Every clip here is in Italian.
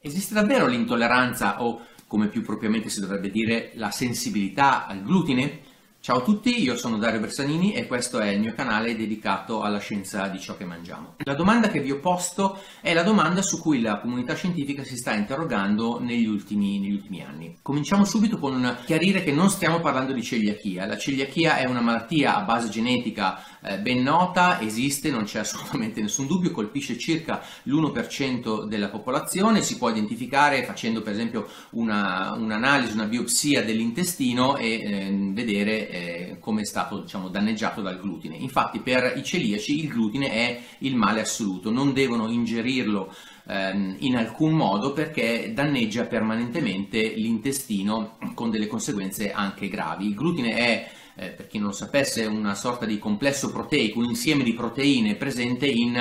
Esiste davvero l'intolleranza o, come più propriamente si dovrebbe dire, la sensibilità al glutine? Ciao a tutti, io sono Dario Bersanini e questo è il mio canale dedicato alla scienza di ciò che mangiamo. La domanda che vi ho posto è la domanda su cui la comunità scientifica si sta interrogando negli ultimi, negli ultimi anni. Cominciamo subito con chiarire che non stiamo parlando di celiachia. La celiachia è una malattia a base genetica eh, ben nota, esiste, non c'è assolutamente nessun dubbio, colpisce circa l'1% della popolazione, si può identificare facendo per esempio una, un'analisi, una biopsia dell'intestino e eh, vedere eh, come è stato diciamo, danneggiato dal glutine. Infatti per i celiaci il glutine è il male assoluto, non devono ingerirlo ehm, in alcun modo perché danneggia permanentemente l'intestino con delle conseguenze anche gravi. Il glutine è eh, per chi non lo sapesse, una sorta di complesso proteico, un insieme di proteine presente in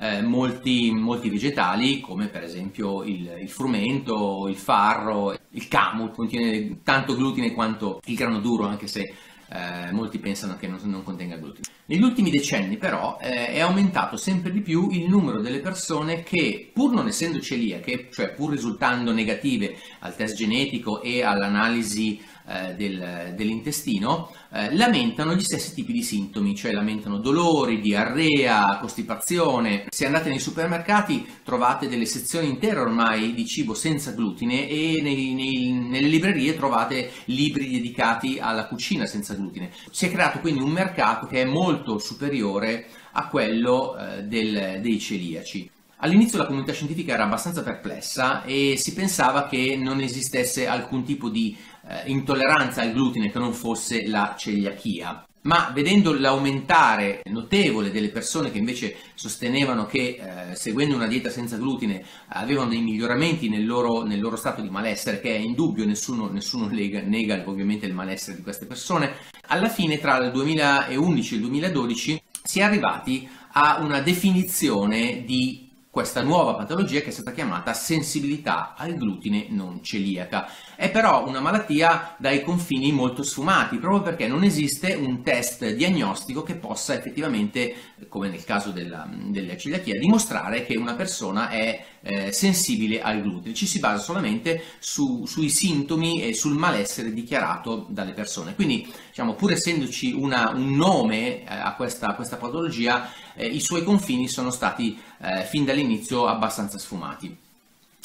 eh, molti, molti, vegetali, come per esempio il, il, frumento, il farro, il camut, contiene tanto glutine quanto il grano duro, anche se eh, molti pensano che non, non, contenga glutine. Negli ultimi decenni però eh, è aumentato sempre di più il numero delle persone che pur non essendo celiache, cioè pur risultando negative al test genetico e all'analisi eh, del, dell'intestino, eh, lamentano gli stessi tipi di sintomi, cioè lamentano dolori, diarrea, costipazione. Se andate nei supermercati trovate delle sezioni intere ormai di cibo senza glutine e nei, nei, nelle librerie trovate libri dedicati alla cucina senza glutine. Si è creato quindi un mercato che è molto superiore a quello eh, del, dei celiaci. All'inizio la comunità scientifica era abbastanza perplessa e si pensava che non esistesse alcun tipo di eh, intolleranza al glutine che non fosse la celiachia. Ma vedendo l'aumentare notevole delle persone che invece sostenevano che eh, seguendo una dieta senza glutine avevano dei miglioramenti nel loro, nel loro stato di malessere, che è indubbio, nessuno, nessuno lega, nega ovviamente il malessere di queste persone, alla fine tra il 2011 e il 2012 si è arrivati a una definizione di questa nuova patologia che è stata chiamata sensibilità al glutine non celiaca. È però una malattia dai confini molto sfumati, proprio perché non esiste un test diagnostico che possa effettivamente, come nel caso della, della celiachia, dimostrare che una persona è eh, sensibile al glutine. Ci si basa solamente su, sui sintomi e sul malessere dichiarato dalle persone. Quindi, diciamo, pur essendoci una, un nome eh, a, questa, a, questa, patologia, eh, i suoi confini sono stati eh, fin dall'inizio abbastanza sfumati.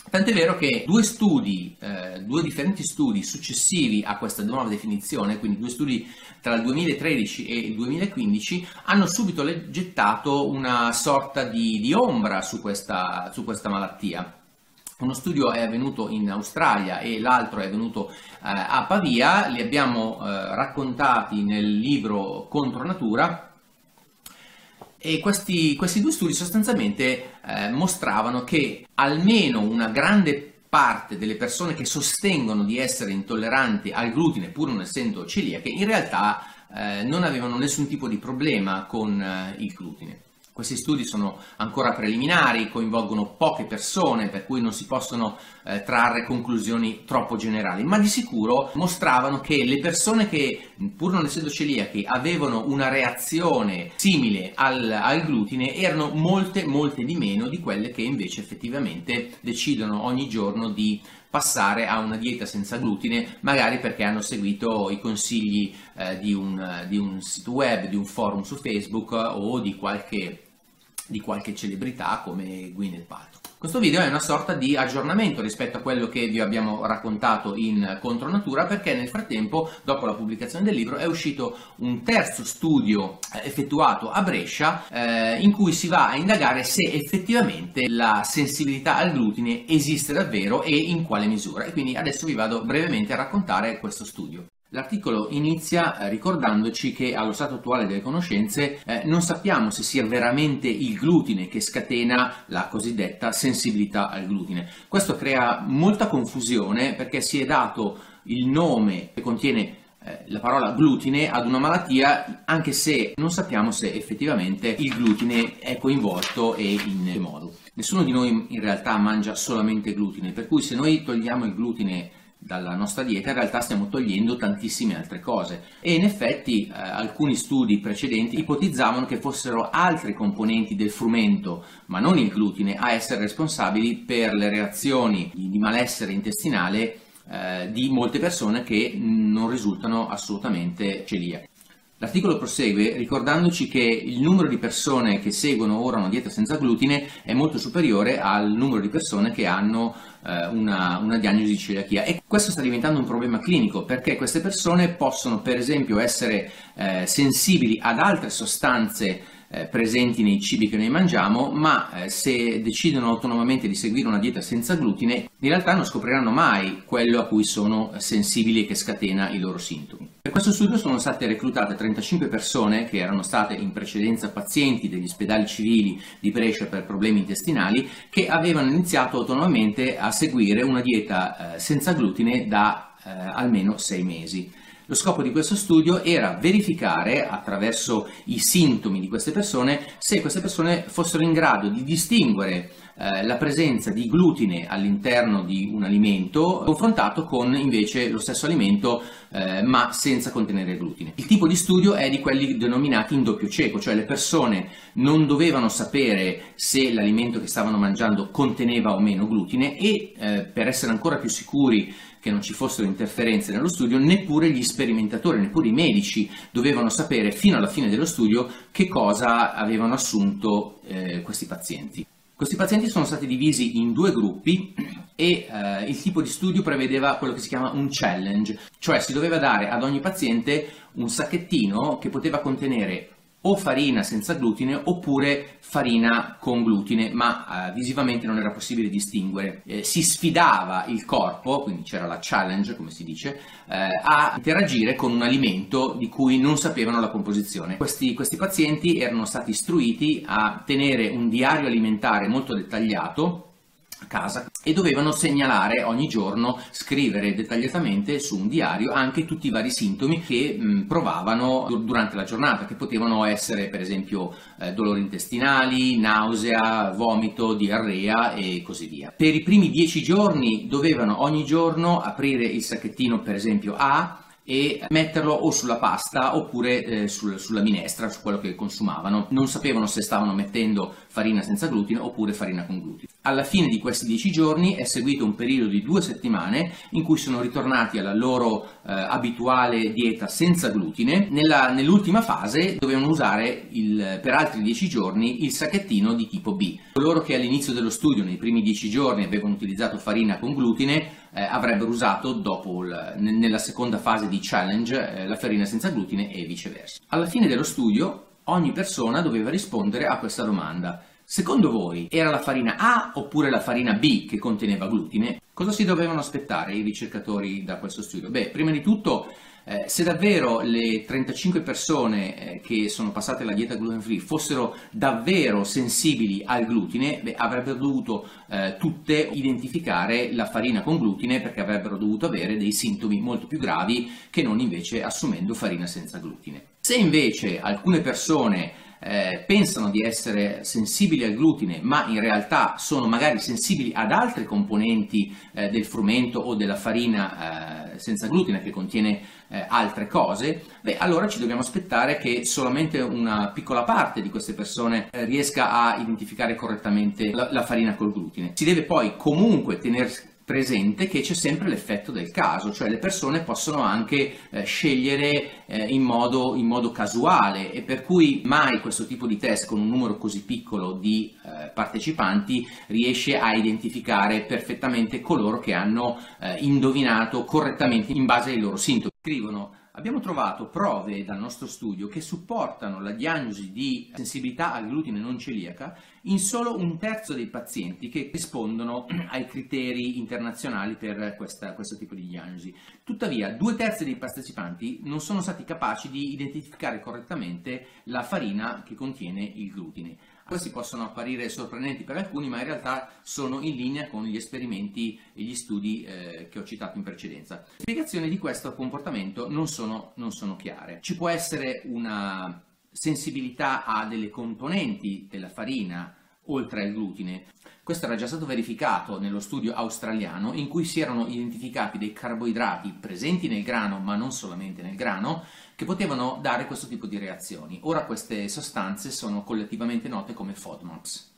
Tant'è vero che due studi, eh, due differenti studi successivi a questa nuova definizione, quindi due studi tra il 2013 e il 2015, hanno subito gettato una sorta di, di ombra su questa, su questa malattia. Uno studio è avvenuto in Australia e l'altro è avvenuto eh, a Pavia, li abbiamo eh, raccontati nel libro Contro Natura e questi, questi due studi sostanzialmente eh, mostravano che almeno una grande parte delle persone che sostengono di essere intolleranti al glutine pur non essendo celiache in realtà eh, non avevano nessun tipo di problema con eh, il glutine. Questi studi sono ancora preliminari, coinvolgono poche persone, per cui non si possono eh, trarre conclusioni troppo generali, ma di sicuro mostravano che le persone che, pur non essendo celiache, avevano una reazione simile al, al glutine erano molte, molte di meno di quelle che invece effettivamente decidono ogni giorno di passare a una dieta senza glutine, magari perché hanno seguito i consigli eh, di, un, di, un, sito web, di un forum su Facebook o di qualche, di qualche celebrità come Gwyneth Paltrow. Questo video è una sorta di aggiornamento rispetto a quello che vi abbiamo raccontato in Contro Natura perché nel frattempo, dopo la pubblicazione del libro, è uscito un terzo studio eh, effettuato a Brescia eh, in cui si va a indagare se effettivamente la sensibilità al glutine esiste davvero e in quale misura. E quindi adesso vi vado brevemente a raccontare questo studio. L'articolo inizia eh, ricordandoci che allo stato attuale delle conoscenze eh, non sappiamo se sia veramente il glutine che scatena la cosiddetta sensibilità al glutine. Questo crea molta confusione perché si è dato il nome che contiene eh, la parola glutine ad una malattia anche se non sappiamo se effettivamente il glutine è coinvolto e in che modo. Nessuno di noi in realtà mangia solamente glutine, per cui se noi togliamo il glutine dalla nostra dieta, in realtà stiamo togliendo tantissime altre cose e in effetti eh, alcuni studi precedenti ipotizzavano che fossero altri componenti del frumento, ma non il glutine, a essere responsabili per le reazioni di, malessere intestinale eh, di molte persone che non risultano assolutamente celiache. L'articolo prosegue ricordandoci che il numero di persone che seguono ora una dieta senza glutine è molto superiore al numero di persone che hanno eh, una, una, diagnosi di celiachia e questo sta diventando un problema clinico perché queste persone possono per esempio essere eh, sensibili ad altre sostanze eh, presenti nei cibi che noi mangiamo, ma eh, se decidono autonomamente di seguire una dieta senza glutine, in realtà non scopriranno mai quello a cui sono sensibili e che scatena i loro sintomi. Per questo studio sono state reclutate 35 persone che erano state in precedenza pazienti degli ospedali civili di Brescia per problemi intestinali che avevano iniziato autonomamente a seguire una dieta eh, senza glutine da eh, almeno 6 mesi. Lo scopo di questo studio era verificare attraverso i sintomi di queste persone se queste persone fossero in grado di distinguere eh, la presenza di glutine all'interno di un alimento confrontato con invece lo stesso alimento eh, ma senza contenere glutine. Il tipo di studio è di quelli denominati in doppio cieco, cioè le persone non dovevano sapere se l'alimento che stavano mangiando conteneva o meno glutine e eh, per essere ancora più sicuri che non ci fossero interferenze nello studio, neppure gli sperimentatori, neppure i medici dovevano sapere fino alla fine dello studio che cosa avevano assunto eh, questi pazienti. Questi pazienti sono stati divisi in due gruppi e eh, il tipo di studio prevedeva quello che si chiama un challenge, cioè si doveva dare ad ogni paziente un sacchettino che poteva contenere o farina senza glutine oppure farina con glutine, ma eh, visivamente non era possibile distinguere. Eh, si sfidava il corpo, quindi c'era la challenge, come si dice, eh, a interagire con un alimento di cui non sapevano la composizione. Questi, questi pazienti erano stati istruiti a tenere un diario alimentare molto dettagliato casa e dovevano segnalare ogni giorno, scrivere dettagliatamente su un diario anche tutti i vari sintomi che mh, provavano durante la giornata, che potevano essere per esempio eh, dolori intestinali, nausea, vomito, diarrea e così via. Per i primi dieci giorni dovevano ogni giorno aprire il sacchettino per esempio A e metterlo o sulla pasta oppure eh, sul, sulla minestra, su quello che consumavano. Non sapevano se stavano mettendo farina senza glutine oppure farina con glutine. Alla fine di questi dieci giorni è seguito un periodo di due settimane in cui sono ritornati alla loro eh, abituale dieta senza glutine. Nell'ultima fase dovevano usare il, per altri dieci giorni il sacchettino di tipo B. Coloro che all'inizio dello studio, nei primi dieci giorni, avevano utilizzato farina con glutine, eh, avrebbero usato dopo il, nella seconda fase di challenge eh, la farina senza glutine e viceversa. Alla fine dello studio ogni persona doveva rispondere a questa domanda. Secondo voi era la farina A oppure la farina B che conteneva glutine? Cosa si dovevano aspettare i ricercatori da questo studio? Beh, prima di tutto eh, se davvero le 35 persone eh, che sono passate alla dieta gluten free fossero davvero sensibili al glutine, beh, avrebbero dovuto eh, tutte identificare la farina con glutine perché avrebbero dovuto avere dei sintomi molto più gravi che non invece assumendo farina senza glutine. Se invece alcune persone eh, pensano di essere sensibili al glutine, ma in realtà sono magari sensibili ad altre componenti eh, del frumento o della farina eh, senza glutine che contiene eh, altre cose, beh, allora ci dobbiamo aspettare che solamente una piccola parte di queste persone eh, riesca a identificare correttamente la, la farina col glutine. Si deve poi comunque tenere presente che c'è sempre l'effetto del caso, cioè le persone possono anche eh, scegliere eh, in, modo, in, modo, casuale e per cui mai questo tipo di test con un numero così piccolo di eh, partecipanti riesce a identificare perfettamente coloro che hanno eh, indovinato correttamente in base ai loro sintomi. Scrivono Abbiamo trovato prove dal nostro studio che supportano la diagnosi di sensibilità al glutine non celiaca in solo un terzo dei pazienti che rispondono ai criteri internazionali per questa, questo tipo di diagnosi. Tuttavia, due terzi dei partecipanti non sono stati capaci di identificare correttamente la farina che contiene il glutine. Questi possono apparire sorprendenti per alcuni, ma in realtà sono in linea con gli esperimenti e gli studi eh, che ho citato in precedenza. Le spiegazioni di questo comportamento non sono, non sono chiare. Ci può essere una sensibilità a delle componenti della farina oltre al glutine. Questo era già stato verificato nello studio australiano in cui si erano identificati dei carboidrati presenti nel grano, ma non solamente nel grano, che potevano dare questo tipo di reazioni. Ora queste sostanze sono collettivamente note come FODMAPs.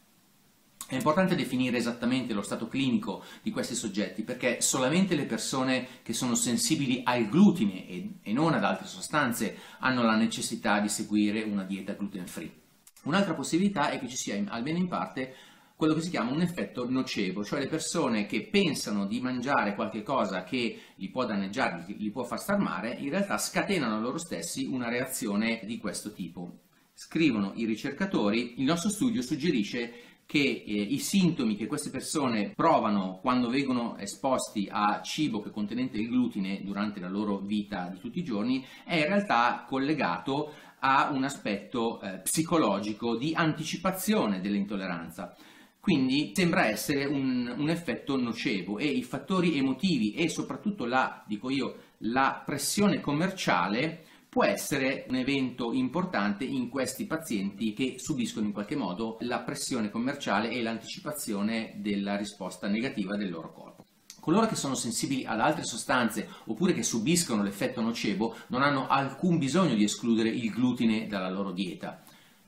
È importante definire esattamente lo stato clinico di questi soggetti perché solamente le persone che sono sensibili al glutine e, non ad altre sostanze hanno la necessità di seguire una dieta gluten free. Un'altra possibilità è che ci sia, almeno in parte, quello che si chiama un effetto nocebo, cioè le persone che pensano di mangiare qualche cosa che li può danneggiare, li può far star male, in realtà scatenano loro stessi una reazione di questo tipo. Scrivono i ricercatori, il nostro studio suggerisce che eh, i sintomi che queste persone provano quando vengono esposti a cibo che contenente il glutine durante la loro vita di tutti i giorni è in realtà collegato a un aspetto eh, psicologico di anticipazione dell'intolleranza. Quindi sembra essere un, un, effetto nocebo e i fattori emotivi e soprattutto la, dico io, la pressione commerciale può essere un evento importante in questi pazienti che subiscono in qualche modo la pressione commerciale e l'anticipazione della risposta negativa del loro corpo. Coloro che sono sensibili ad altre sostanze oppure che subiscono l'effetto nocebo non hanno alcun bisogno di escludere il glutine dalla loro dieta.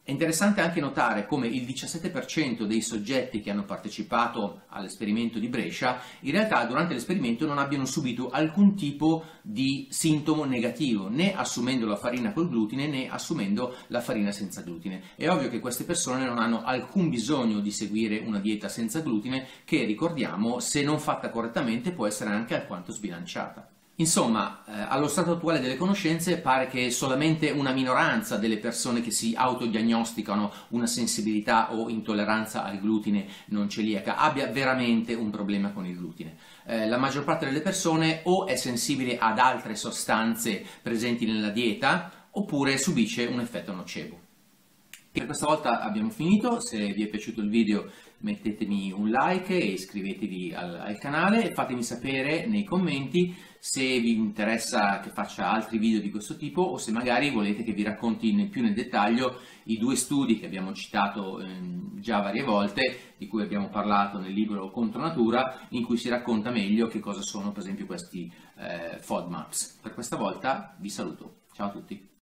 È interessante anche notare come il 17% dei soggetti che hanno partecipato all'esperimento di Brescia in realtà durante l'esperimento non abbiano subito alcun tipo di sintomo negativo, né assumendo la farina col glutine né assumendo la farina senza glutine. È ovvio che queste persone non hanno alcun bisogno di seguire una dieta senza glutine che, ricordiamo, se non fatta correttamente può essere anche alquanto sbilanciata. Insomma, eh, allo stato attuale delle conoscenze pare che solamente una minoranza delle persone che si autodiagnosticano una sensibilità o intolleranza al glutine non celiaca abbia veramente un problema con il glutine. Eh, la maggior parte delle persone o è sensibile ad altre sostanze presenti nella dieta oppure subisce un effetto nocebo. Per questa volta abbiamo finito, se vi è piaciuto il video mettetemi un like e iscrivetevi al, al canale, fatemi sapere nei commenti se vi interessa che faccia altri video di questo tipo o se magari volete che vi racconti più nel dettaglio i due studi che abbiamo citato eh, già varie volte, di cui abbiamo parlato nel libro Contro Natura, in cui si racconta meglio che cosa sono per esempio questi eh, FODMAPs. Per questa volta vi saluto, ciao a tutti!